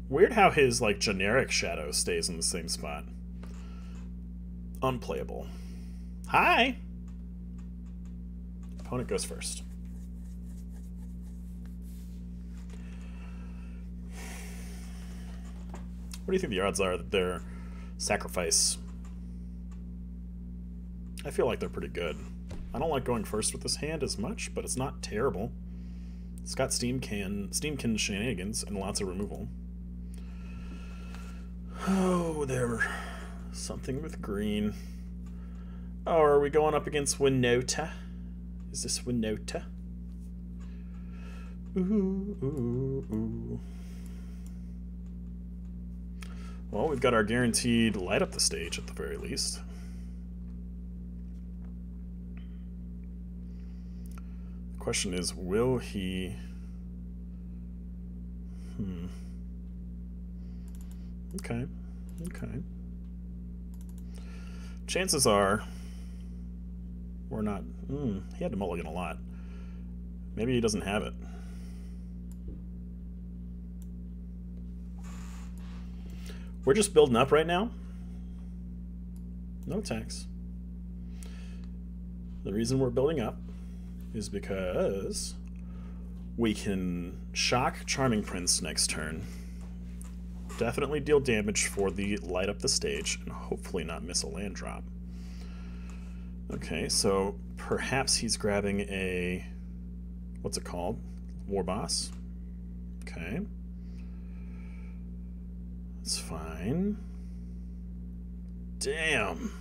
Weird how his, like, generic shadow stays in the same spot. Unplayable. Hi! Opponent goes first. What do you think the odds are that their sacrifice... I feel like they're pretty good. I don't like going first with this hand as much, but it's not terrible. It's got Steam can Steamkin shenanigans and lots of removal. Oh, there. Something with green. Oh, are we going up against Winota? Is this Winota? Ooh, ooh, ooh. Well, we've got our guaranteed light up the stage at the very least. The question is, will he... Hmm. Okay. Okay. Chances are we're not... Hmm. He had to mulligan a lot. Maybe he doesn't have it. We're just building up right now. No attacks. The reason we're building up is because we can shock Charming Prince next turn. Definitely deal damage for the light up the stage, and hopefully not miss a land drop. Okay, so perhaps he's grabbing a... What's it called? Warboss? Okay. That's fine. Damn.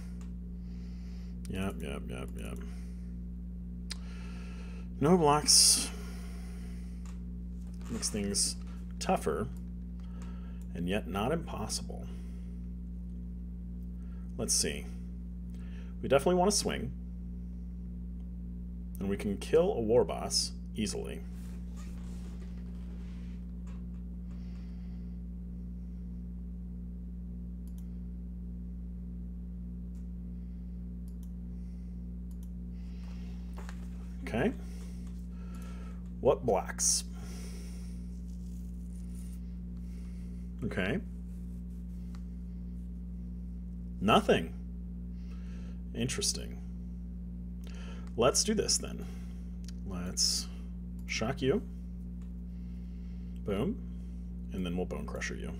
Yep, yep, yep, yep. No blocks makes things tougher and yet not impossible. Let's see. We definitely want to swing. And we can kill a warboss easily. Okay. What blocks? Okay. Nothing. Interesting. Let's do this then. Let's shock you. Boom. And then we'll bonecrusher you.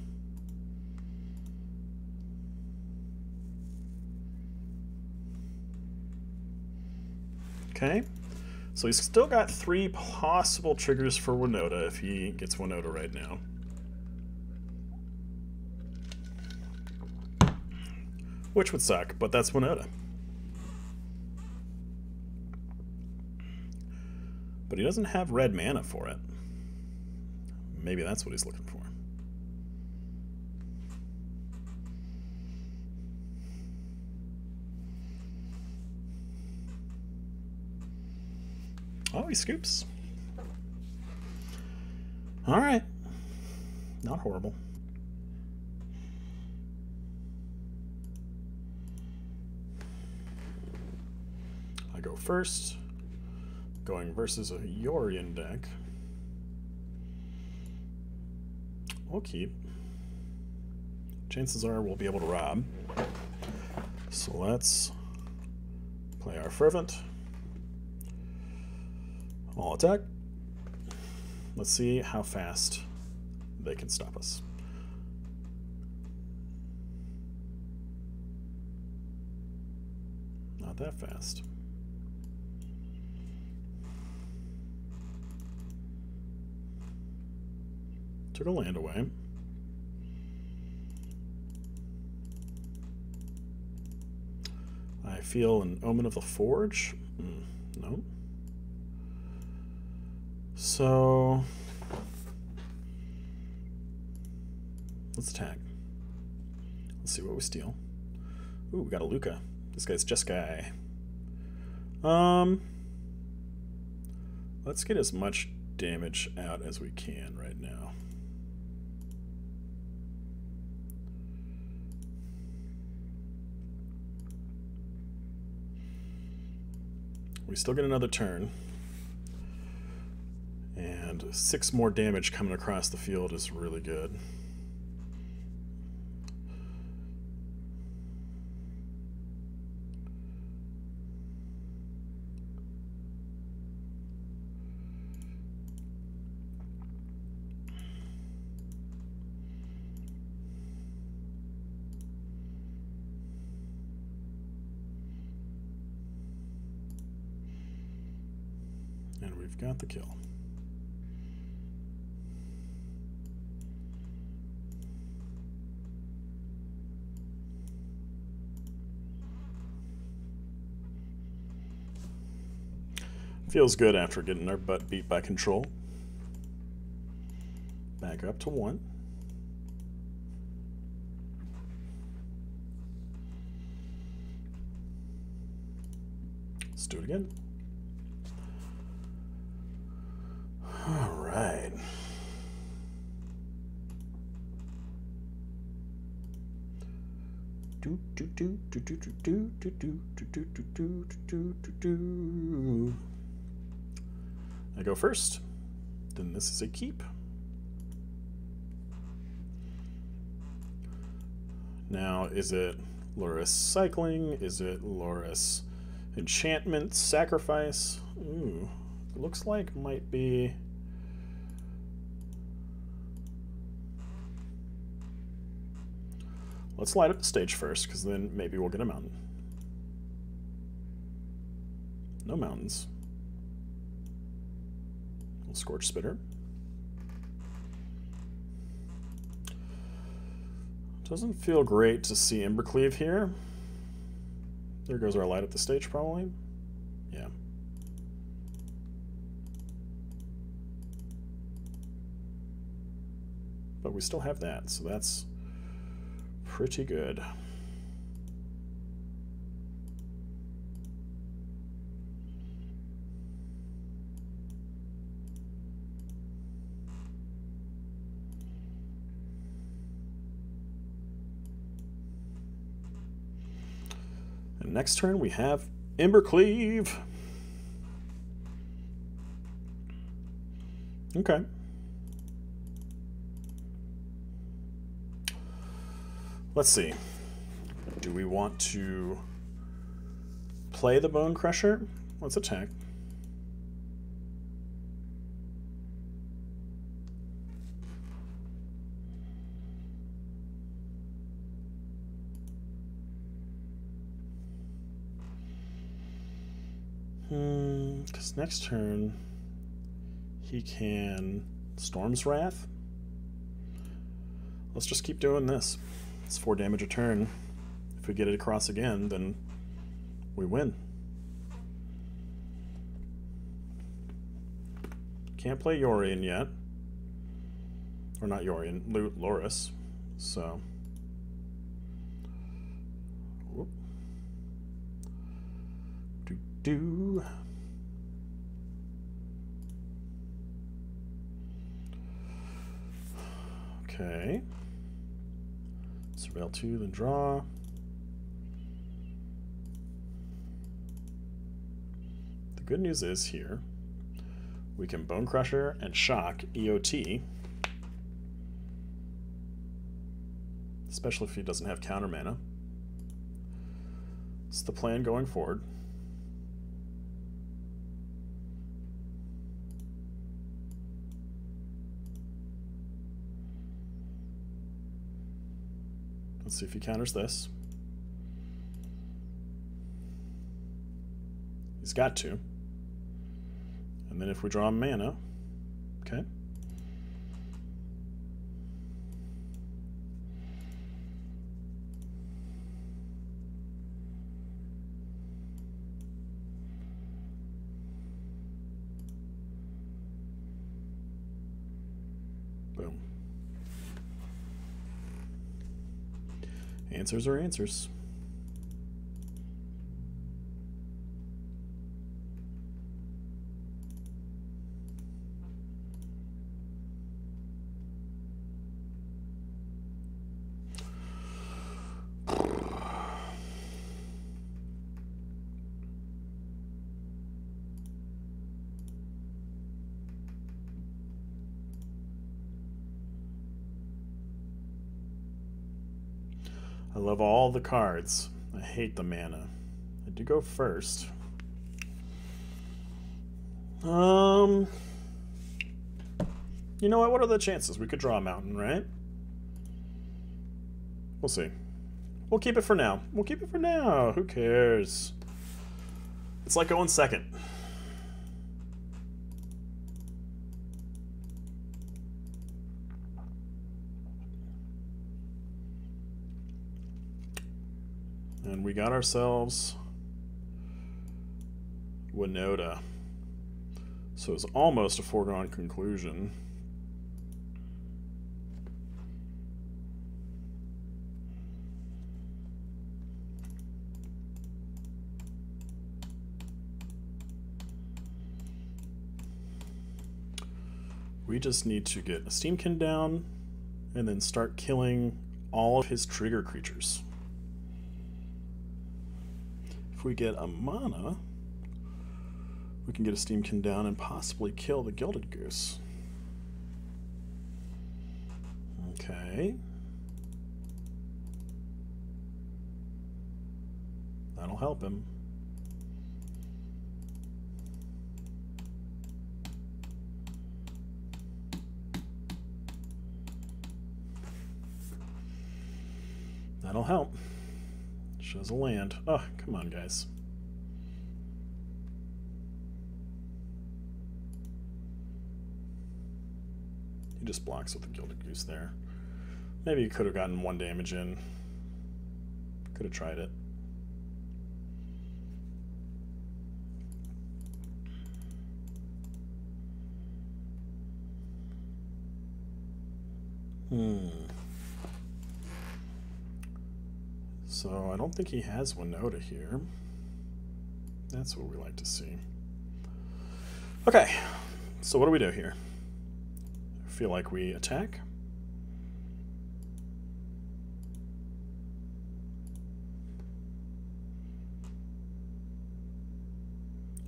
Okay. So he's still got three possible triggers for Winota if he gets Winota right now. Which would suck, but that's Winota. But he doesn't have red mana for it. Maybe that's what he's looking for. Oh, he scoops. All right. Not horrible. First. Going versus a Yorion deck. We'll keep. Chances are we'll be able to rob. So let's play our Fervent. All attack. Let's see how fast they can stop us. Not that fast. Took a land away. I feel an Omen of the Forge. Mm, no. So let's attack. Let's see what we steal. Ooh, we got a Lukka. This guy's Jeskai. Um, let's get as much damage out as we can right now. We still get another turn. And six more damage coming across the field is really good. And we've got the kill. Feels good after getting our butt beat by control. Back up to one. Let's do it again. I go first. Then this is a keep. Now, is it Lurrus Cycling? Is it Lurrus Enchantment Sacrifice? Ooh, looks like might be. Let's light up the stage first, because then maybe we'll get a mountain. No mountains. We'll Scorch Spitter. Doesn't feel great to see Embercleave here. There goes our light up the stage, probably. Yeah. But we still have that, so that's pretty good. And next turn we have Embercleave. Okay. Let's see. Do we want to play the Bonecrusher? Let's attack. Hmm, because next turn he can Storm's Wrath. Let's just keep doing this. It's four damage a turn. If we get it across again, then we win. Can't play Yorion yet. Or not Yorion, L Lurrus. So. Do do. Okay. Surveil 2, then draw. The good news is here, we can Bonecrusher and Shock EOT. Especially if he doesn't have counter mana. It's the plan going forward. See if he counters this. He's got to. And then if we draw mana, okay. Boom. Answers are answers. I love all the cards. I hate the mana. I do go first. Um, you know what? What are the chances? We could draw a mountain, right? We'll see. We'll keep it for now. We'll keep it for now. Who cares? It's like going second. And we got ourselves Winota. So it's almost a foregone conclusion. We just need to get a Steamkin down and then start killing all of his trigger creatures. If we get a mana, we can get a Steamkin down and possibly kill the Gilded Goose. Okay. That'll help him. That'll help. Shows a land. Oh, come on, guys. He just blocks with the Gilded Goose there. Maybe he could have gotten one damage in. Could have tried it. Hmm. So I don't think he has Winota here. That's what we like to see. Okay, so what do we do here? I feel like we attack.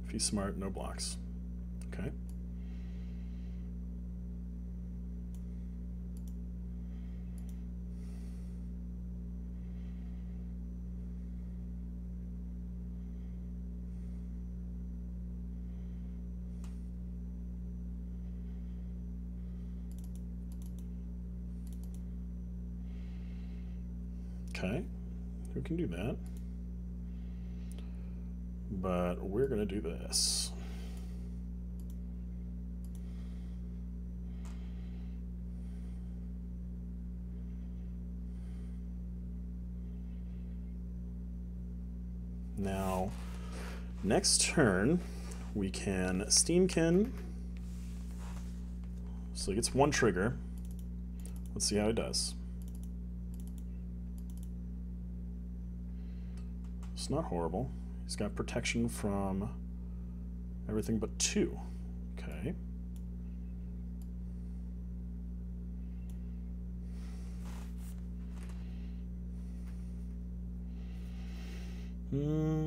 If he's smart, no blocks. Okay. Okay, who can do that? But we're going to do this. Now, next turn, we can Steamkin. So he gets one trigger. Let's see how he does. It's not horrible. He's got protection from everything but two. Okay. Hmm.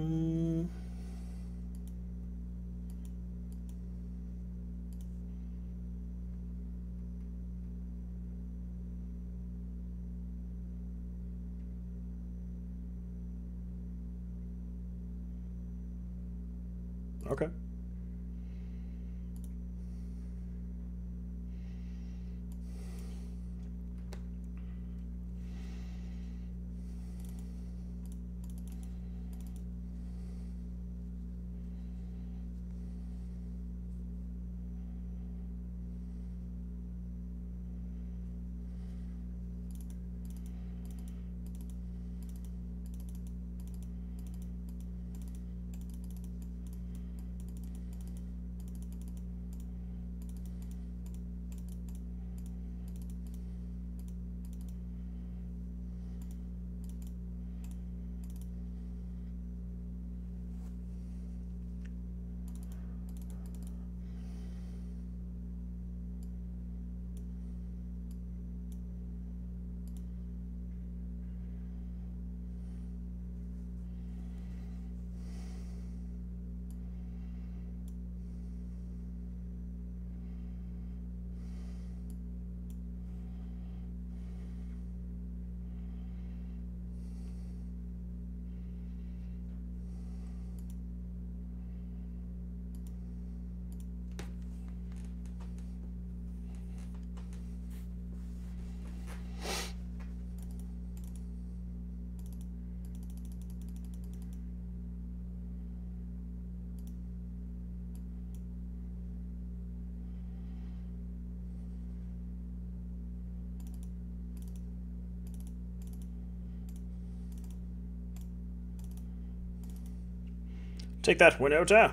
Take that, Winota.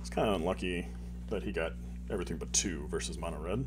It's kind of unlucky that he got everything but two versus mono red.